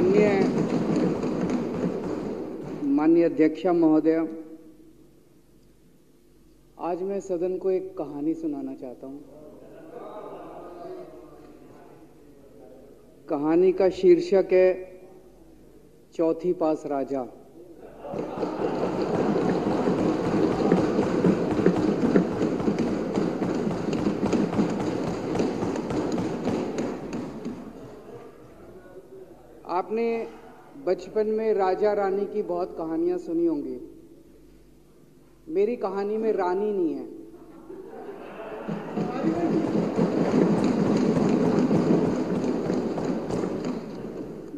माननीय माननीय अध्यक्ष महोदय, आज मैं सदन को एक कहानी सुनाना चाहता हूँ। कहानी का शीर्षक है, चौथी पास राजा। आपने बचपन में राजा रानी की बहुत कहानियाँ सुनी होंगी। मेरी कहानी में रानी नहीं है।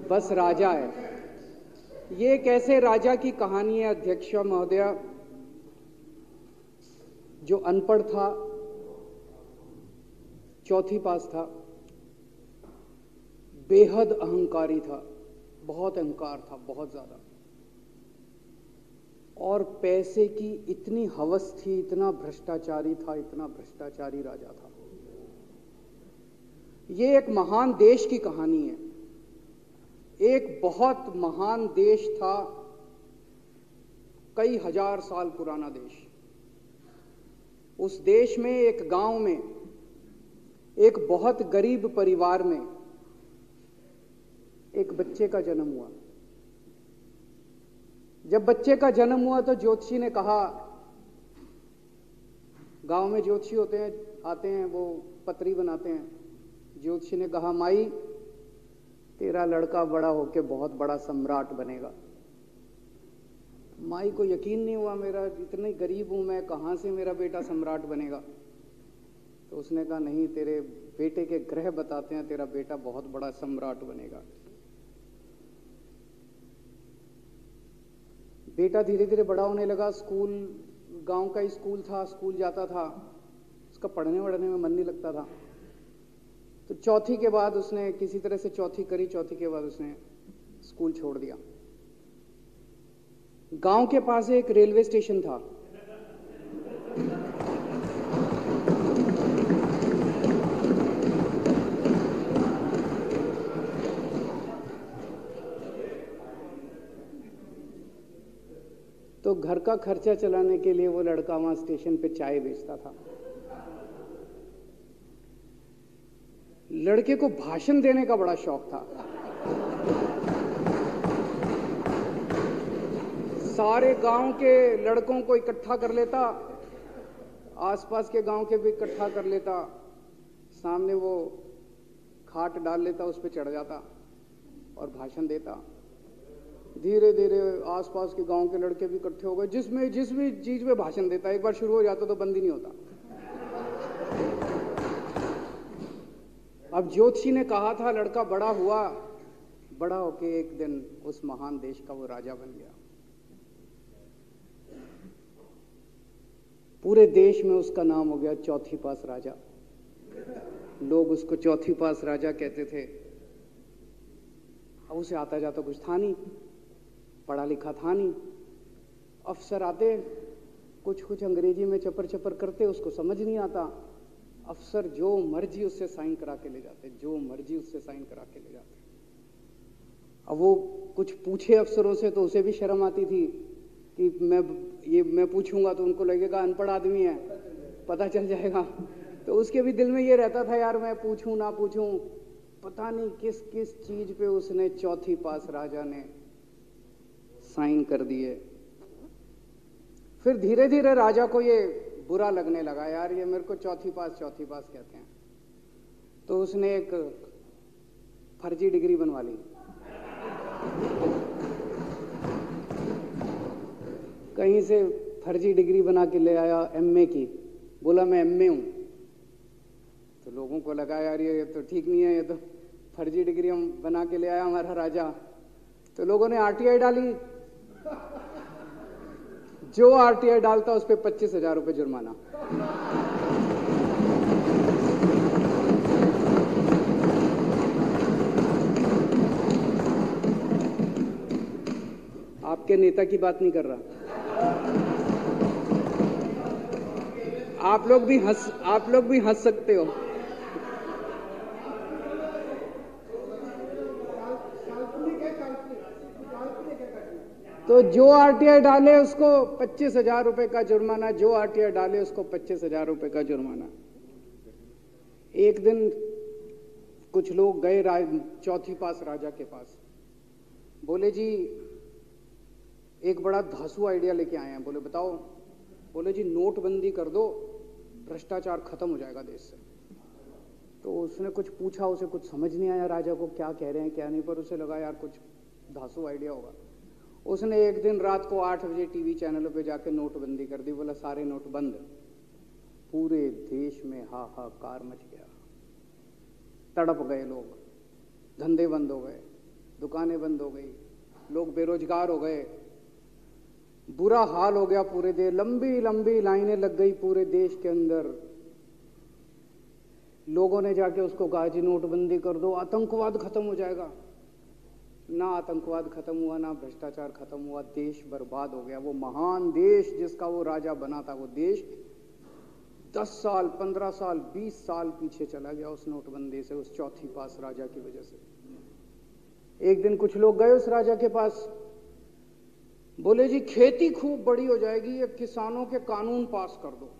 बस राजा है। ये कैसे राजा की कहानी है, अध्यक्ष महोदया, जो अनपढ़ था, चौथी पास था। बेहद अहंकारी था, बहुत अहंकार था, बहुत ज़्यादा। और पैसे की इतनी हवस थी, इतना भ्रष्टाचारी था, इतना भ्रष्टाचारी राजा था। ये एक महान देश की कहानी है। एक बहुत महान देश था, कई हज़ार साल पुराना देश। उस देश में, एक गाँव में, एक बहुत गरीब परिवार में एक बच्चे का जन्म हुआ। जब बच्चे का जन्म हुआ तो ज्योतिषी ने कहा, गाँव में ज्योतिषी होते हैं, आते हैं, वो पत्री बनाते हैं। ज्योतिषी ने कहा, माई, तेरा लड़का बड़ा होके बहुत बड़ा सम्राट बनेगा। माई को यकीन नहीं हुआ मेरा, इतने गरीब हूँ मैं, कहाँ से मेरा बेटा सम्राट बनेगा? तो उसने कहा, नहीं, तेरे बेटे के ग्रह बताते हैं, तेरा बेटा बहुत बड़ा सम्राट बनेगा। बेटा धीरे धीरे बड़ा होने लगा। स्कूल, गाँव का ही स्कूल था, स्कूल जाता था। उसका पढ़ने वढ़ने में मन नहीं लगता था। तो चौथी के बाद उसने किसी तरह से चौथी करी, चौथी के बाद उसने स्कूल छोड़ दिया। गाँव के पास एक रेलवे स्टेशन था। तो घर का खर्चा चलाने के लिए वो लड़का वहाँ स्टेशन पे चाय बेचता था। लड़के को भाषण देने का बड़ा शौक था। सारे गाँव के लड़कों को इकट्ठा कर लेता, आसपास के गाँव के भी इकट्ठा कर लेता, सामने वो खाट डाल लेता, उस पर चढ़ जाता और भाषण देता। धीरे धीरे आसपास के गाँव के लड़के भी इकट्ठे हो गए। जिसमें जिस भी चीज़ में भाषण देता एक बार शुरू हो जाता तो बंद ही नहीं होता। अब ज्योतिषी ने कहा था, लड़का बड़ा हुआ, बड़ा होके एक दिन उस महान देश का वो राजा बन गया। पूरे देश में उसका नाम हो गया चौथी पास राजा। लोग उसको चौथी पास राजा कहते थे। अब उसे आता जाता कुछ था नहीं। पढ़ा लिखा था नहीं। अफसर आते कुछ कुछ अंग्रेज़ी में चपर चपर करते, उसको समझ नहीं आता। अफसर जो मर्ज़ी उससे साइन करा के ले जाते, जो मर्ज़ी उससे साइन करा के ले जाते। अब वो कुछ पूछे अफसरों से तो उसे भी शर्म आती थी कि मैं ये मैं पूछूँगा तो उनको लगेगा अनपढ़ आदमी है, पता चल जाएगा। तो उसके भी दिल में ये रहता था, यार मैं पूछूँ ना पूछूँ। पता नहीं किस किस चीज़ पे उसने चौथी पास राजा ने साइन कर दिए। फिर धीरे धीरे राजा को ये बुरा लगने लगा, यार, ये मेरे को चौथी पास चौथी पास कहते हैं। तो उसने एक फर्जी डिग्री बनवा ली। कहीं से फर्जी डिग्री बना के ले आया एमए की। बोला, मैं एमए हूँ। तो लोगों को लगा, यार, ये तो ठीक नहीं है, ये तो फर्जी डिग्री हम बना के ले आया हमारा राजा। तो लोगों ने आरटीआई डाली। जो आरटीआई डालता उस पर पच्चीस हज़ार रुपये जुर्माना। आपके नेता की बात नहीं कर रहा। आप लोग भी हंस, आप लोग भी हंस सकते हो। तो जो आरटीआई डाले उसको पच्चीस हज़ार रुपए का जुर्माना, जो आरटीआई डाले उसको पच्चीस हज़ार रुपए का जुर्माना। एक दिन कुछ लोग गए चौथी पास राजा के पास। बोले, जी, एक बड़ा धासु आइडिया लेके आए हैं। बोले, बताओ। बोले, जी, नोटबंदी कर दो, भ्रष्टाचार खत्म हो जाएगा देश से। तो उसने कुछ पूछा, उसे कुछ समझ नहीं आया राजा को, क्या कह रहे हैं, क्या नहीं, पर उसे लगा, यार, कुछ धासु आइडिया होगा। उसने एक दिन रात को आठ बजे टीवी चैनलों पे जाके नोटबंदी कर दी, बोला, सारे नोट बंद। पूरे देश में हाहाकार मच गया। तड़प गए लोग। धंधे बंद हो गए। दुकानें बंद हो गई। लोग बेरोजगार हो गए। बुरा हाल हो गया पूरे देश लंबी लंबी लाइनें लग गई पूरे देश के अंदर। लोगों ने जाके उसको कहा, जी, नोटबंदी कर दो, आतंकवाद खत्म हो जाएगा। ना आतंकवाद खत्म हुआ, ना भ्रष्टाचार खत्म हुआ, देश बर्बाद हो गया। वो महान देश जिसका वो राजा बना था, वो देश दस साल, पंद्रह साल, बीस साल पीछे चला गया उस नोटबंदी से, उस चौथी पास राजा की वजह से। एक दिन कुछ लोग गए उस राजा के पास। बोले, जी, खेती खूब बड़ी हो जाएगी, ये किसानों के कानून पास कर दो।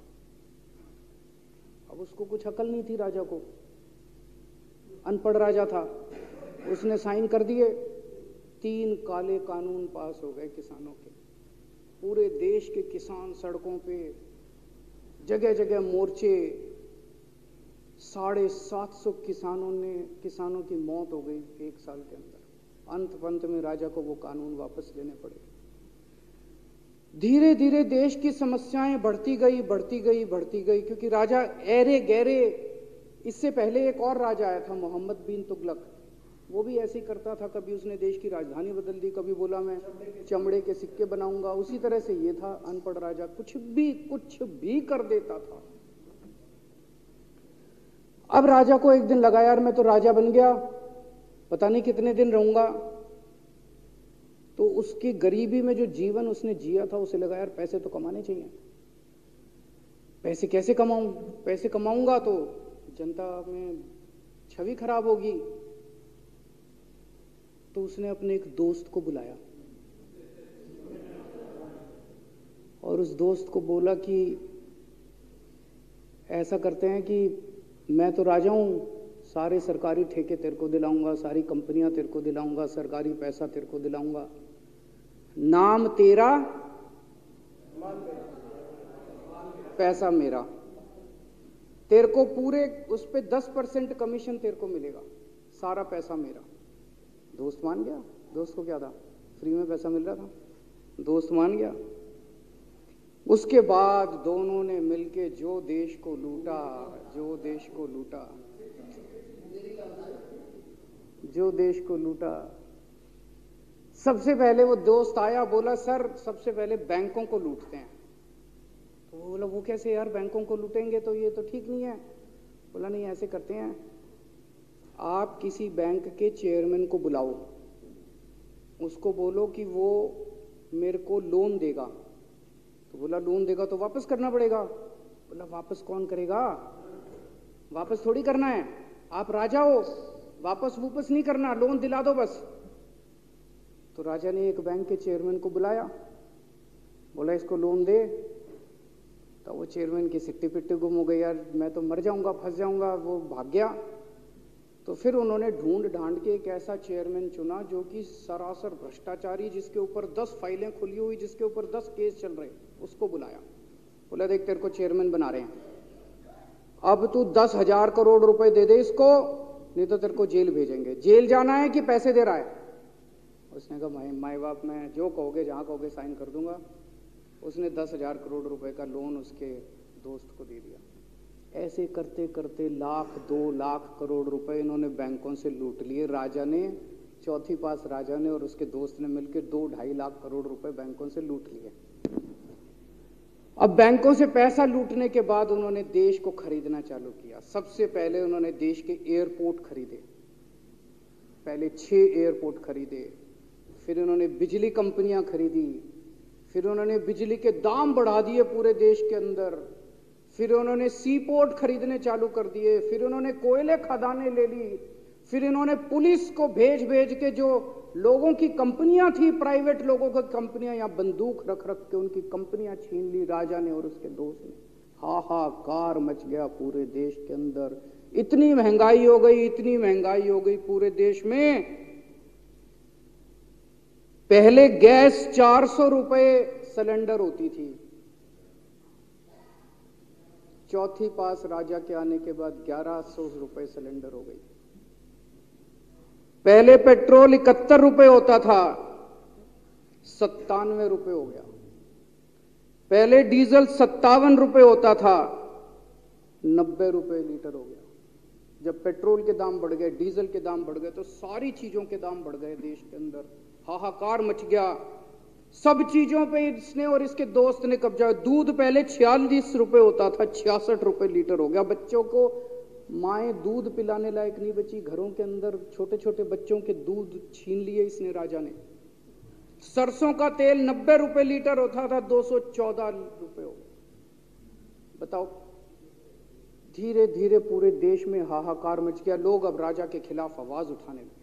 अब उसको कुछ अकल नहीं थी राजा को। अनपढ़ राजा था। उसने साइन कर दिए। तीन काले कानून पास हो गए किसानों के। पूरे देश के किसान सड़कों पे जगह जगह मोर्चे, साढ़े सात सौ किसानों ने, किसानों की मौत हो गई एक साल के अंदर। अंत पंत में राजा को वो कानून वापस लेने पड़े। धीरे धीरे देश की समस्याएँ बढ़ती गई बढ़ती गई बढ़ती गई, क्योंकि राजा एरे गहरे इससे पहले एक और राजा आया था, मोहम्मद बिन तुगलक। वो भी ऐसे ही करता था, कभी उसने देश की राजधानी बदल दी, कभी बोला मैं चमड़े के सिक्के बनाऊँगा, उसी तरह से ये था, अनपढ़ राजा कुछ भी कुछ भी कर देता था। अब राजा को एक दिन लगा, यार, मैं तो राजा बन गया, पता नहीं कितने दिन रहूँगा। तो उसकी गरीबी में जो जीवन उसने जिया था, उसे लगा, यार, पैसे तो कमाने चाहिए। पैसे कैसे कमाऊं? पैसे कमाऊँगा तो जनता में छवि खराब होगी तो उसने अपने एक दोस्त को बुलाया। और उस दोस्त को बोला कि ऐसा करते हैं कि मैं तो राजा हूँ, सारे सरकारी ठेके तेरे को दिलाऊँगा, सारी कंपनियाँ तेरे को दिलाऊँगा, सरकारी पैसा तेरे को दिलाऊँगा। नाम तेरा, पैसा मेरा। तेरे को पूरे उस पर दस परसेंट कमीशन तेरे को मिलेगा, सारा पैसा मेरा। दोस्त मान गया? दोस्त को क्या था? फ्री में पैसा मिल रहा था? दोस्त मान गया? उसके बाद दोनों ने मिलके जो देश को लूटा, जो देश को लूटा, जो देश को लूटा, सबसे पहले वो दोस्त आया, बोला, सर, सबसे पहले बैंकों को लूटते हैं। तो बोला, वो कैसे यार? बैंकों को लूटेंगे तो ये तो ठीक नहीं है। बोला, नहीं, ऐसे करते हैं। आप किसी बैंक के चेयरमैन को बुलाओ। उसको बोलो कि वो मेरे को लोन देगा। तो बोला लोन देगा तो वापस करना पड़ेगा। बोला, वापस कौन करेगा? वापस थोड़ी करना है। आप राजा हो। वापस वापस नहीं करना। लोन दिला दो बस। तो राजा ने एक बैंक के चेयरमैन को बुलाया। बोला, इसको लोन दे। तो वो चेयरमैन की सिट्टी पिट्टी गुम हो गई। यार, मैं तो मर जाऊँगा, फंस जाऊँगा। वो भाग गया। तो फिर उन्होंने ढूंढ ढांड के एक ऐसा चेयरमैन चुना जो कि सरासर भ्रष्टाचारी, जिसके ऊपर दस फाइलें खुली हुई, जिसके ऊपर दस केस चल रहे उसको बुलाया। बोला, देख, तेरे को चेयरमैन बना रहे हैं। अब तू दस हज़ार करोड़ रुपए दे दे इसको, नहीं तो तेरे को जेल भेजेंगे। जेल जाना है कि पैसे दे रहा है? उसने कहा माई माए बाप, मैं जो कहोगे, जहाँ कहोगे, साइन कर दूँगा। उसने दस हज़ार करोड़ रुपए का लोन उसके दोस्त को दे दिया। ऐसे करते करते लाख, दो लाख करोड़ रुपए इन्होंने बैंकों से लूट लिए। राजा ने, चौथी पास राजा ने और उसके दोस्त ने मिलकर दो ढाई लाख करोड़ रुपए बैंकों से लूट लिए। अब बैंकों से पैसा लूटने के बाद उन्होंने देश को खरीदना चालू किया। सबसे पहले उन्होंने देश के एयरपोर्ट खरीदे। पहले छह एयरपोर्ट खरीदे, फिर उन्होंने बिजली कंपनियाँ खरीदी, फिर उन्होंने बिजली के दाम बढ़ा दिए पूरे देश के अंदर। फिर उन्होंने सी पोर्ट खरीदने चालू कर दिए, फिर उन्होंने कोयले खदाने ले ली, फिर इन्होंने पुलिस को भेज भेज के जो लोगों की कंपनियाँ थी, प्राइवेट लोगों की कंपनियाँ, या बंदूक रख रख के उनकी कंपनियाँ छीन ली राजा ने और उसके दोस्त ने। हाहाकार मच गया पूरे देश के अंदर। इतनी महँगाई हो गई, इतनी महँगाई हो गई पूरे देश में। पहले गैस चार सौ रुपए सिलेंडर होती थी चौथी पास राजा के आने के बाद ग्यारह सौ रुपए सिलेंडर हो गई पहले पेट्रोल इकहत्तर रुपए होता था, सत्तानवे रुपए हो गया। पहले डीजल सत्तावन रुपए होता था, नब्बे रुपए लीटर हो गया। जब पेट्रोल के दाम बढ़ गए, डीजल के दाम बढ़ गए तो सारी चीज़ों के दाम बढ़ गए देश के अंदर। हाहाकार मच गया। सब चीज़ों पे इसने और इसके दोस्त ने कब्जा दूध पहले छियालीस रुपए होता था, छियासठ रुपए लीटर हो गया। बच्चों को माए दूध पिलाने लायक नहीं बची। घरों के अंदर छोटे छोटे बच्चों के दूध छीन लिए इसने राजा ने। सरसों का तेल नब्बे रुपए लीटर होता था, दो सौ चौदह रुपए हो बताओ। धीरे धीरे पूरे देश में हाहाकार मच गया। लोग अब राजा के खिलाफ आवाज़ उठाने लगे।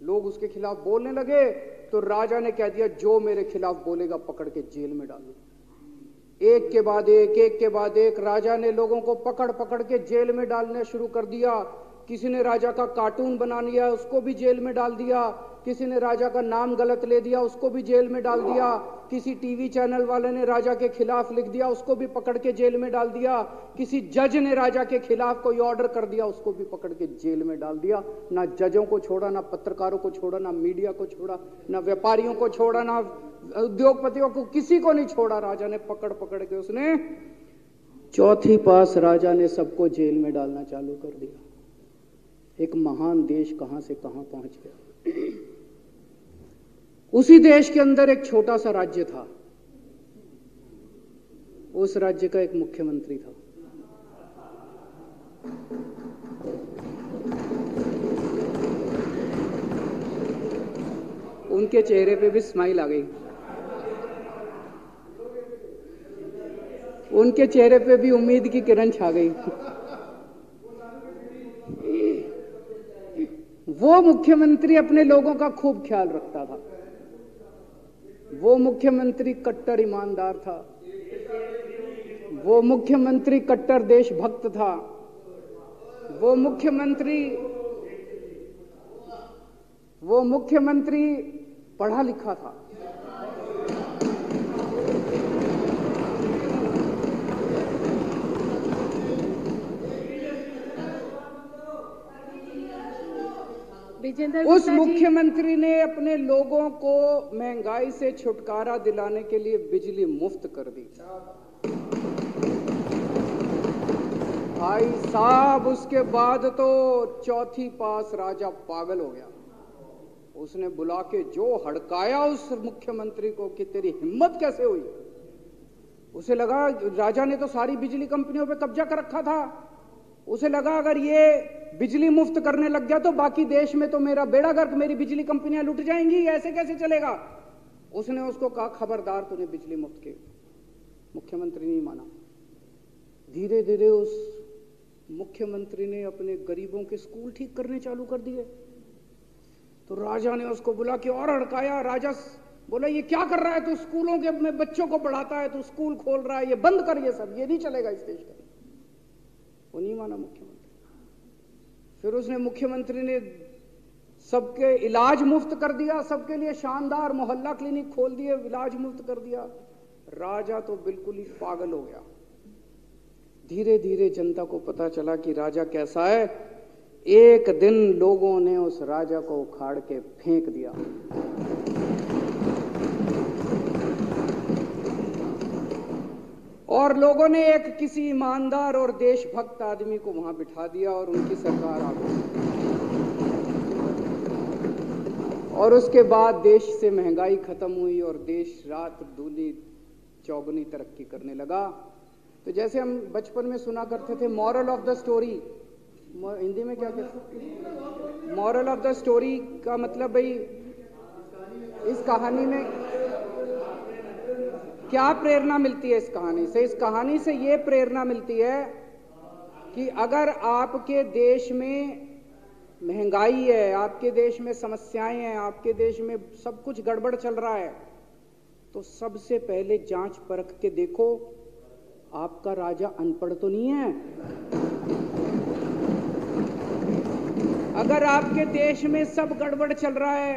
लोग उसके खिलाफ बोलने लगे तो राजा ने कह दिया, जो मेरे खिलाफ बोलेगा, पकड़ के जेल में डालो। एक के बाद एक एक के बाद एक, राजा ने लोगों को पकड़ पकड़ के जेल में डालना शुरू कर दिया। किसी ने राजा का कार्टून बना लिया, उसको भी जेल में डाल दिया। किसी ने राजा का नाम गलत ले दिया, उसको भी जेल में डाल दिया। किसी टीवी चैनल वाले ने राजा के खिलाफ लिख दिया, उसको भी पकड़ के जेल में डाल दिया। किसी जज ने राजा के खिलाफ कोई ऑर्डर कर दिया, उसको भी पकड़ के जेल में डाल दिया। ना जजों को छोड़ा, ना पत्रकारों को छोड़ा, ना मीडिया को छोड़ा, ना व्यापारियों को छोड़ा, ना उद्योगपतियों को, किसी को नहीं छोड़ा। राजा ने पकड़ पकड़ के उसने चौथी पास राजा ने सबको जेल में डालना चालू कर दिया। एक महान देश कहाँ से कहाँ पहुँच गया। उसी देश के अंदर एक छोटा सा राज्य था। उस राज्य का एक मुख्यमंत्री था। उनके चेहरे पे भी स्माइल आ गई। उनके चेहरे पे भी उम्मीद की किरण छा गई। वो मुख्यमंत्री अपने लोगों का खूब ख्याल रखता था। वो मुख्यमंत्री कट्टर ईमानदार था। वो मुख्यमंत्री कट्टर देशभक्त था। वो मुख्यमंत्री वो मुख्यमंत्री पढ़ा लिखा था। उस मुख्यमंत्री ने अपने लोगों को महँगाई से छुटकारा दिलाने के लिए बिजली मुफ़्त कर दी। भाई साहब उसके बाद तो चौथी पास राजा पागल हो गया। उसने बुला के जो हड़काया उस मुख्यमंत्री को कि तेरी हिम्मत कैसे हुई? उसे लगा राजा ने तो सारी बिजली कंपनियों पे कब्जा कर रखा था। उसे लगा अगर ये बिजली मुफ़्त करने लग गया तो बाकी देश में तो मेरा बेड़ा गर्क मेरी बिजली कंपनियाँ लुट जाएँगी ऐसे कैसे चलेगा? उसने उसको कहा, खबरदार, तूने बिजली मुफ़्त के। मुख्यमंत्री नहीं माना। धीरे धीरे उस मुख्यमंत्री ने अपने गरीबों के स्कूल ठीक करने चालू कर दिए। तो राजा ने उसको बुला के और अड़काया। राजा बोला, ये क्या कर रहा है तू? स्कूलों के अपने बच्चों को पढ़ाता है, तू स्कूल खोल रहा है, ये बंद कर ये सब, ये नहीं चलेगा इस देश का वो नहीं माना मुख्यमंत्री। फिर उसने मुख्यमंत्री ने सबके इलाज मुफ़्त कर दिया, सबके लिए शानदार मोहल्ला क्लिनिक खोल दिए, इलाज मुफ़्त कर दिया। राजा तो बिल्कुल ही पागल हो गया। धीरे धीरे जनता को पता चला कि राजा कैसा है। एक दिन लोगों ने उस राजा को उखाड़ के फेंक दिया। और लोगों ने एक किसी ईमानदार और देशभक्त आदमी को वहाँ बिठा दिया और उनकी सरकार आ गई। और उसके बाद देश से महँगाई खत्म हुई और देश रात दूनी चौगुनी तरक्की करने लगा। तो जैसे हम बचपन में सुना करते थे moral of the story Hindi में क्या कहते मॉरल ऑफ़ द स्टोरी का मतलब भाई, इस कहानी में क्या प्रेरणा मिलती है इस कहानी से? इस कहानी से यह प्रेरणा मिलती है कि अगर आपके देश में महँगाई है, आपके देश में समस्याएँ हैं, आपके देश में सब कुछ गड़बड़ चल रहा है तो सबसे पहले जाँच परख के देखो, आपका राजा अनपढ़ तो नहीं है? अगर आपके देश में सब गड़बड़ चल रहा है,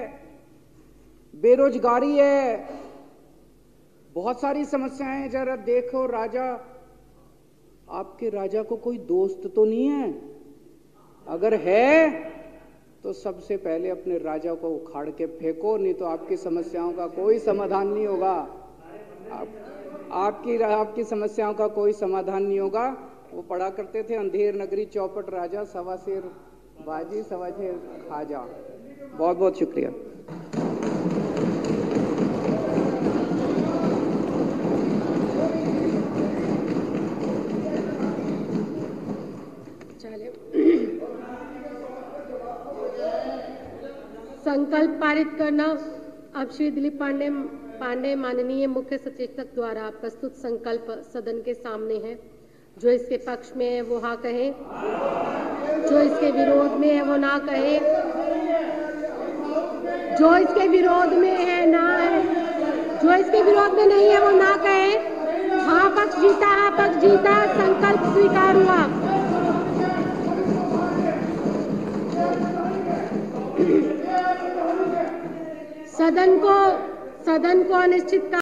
बेरोजगारी है बहुत सारी समस्याएँ जरा देखो राजा। आपके राजा को कोई दोस्त तो नहीं है? अगर है तो सबसे पहले अपने राजा को उखाड़ के फेंको नहीं तो आपकी समस्याओं का कोई समाधान नहीं होगा। आप, आपकी आपकी समस्याओं का कोई समाधान नहीं होगा। वो पढ़ा करते थे अंधेर नगरी चौपट राजा सवा शेर बाजी सवा शेर खाजा। बहुत बहुत शुक्रिया। संकल्प पारित करना। अब श्री दिलीप पांडे पांडे माननीय मुख्य सचेतक द्वारा प्रस्तुत संकल्प सदन के सामने है। जो इसके पक्ष में है, वो हाँ कहे। जो इसके विरोध में है, वो ना कहे। जो इसके विरोध में है, ना है। जो इसके विरोध में नहीं है, वो ना कहे। हाँ पक्ष जीता हाँ पक्ष जीता, संकल्प स्वीकार हुआ सदन को सदन को अनिश्चित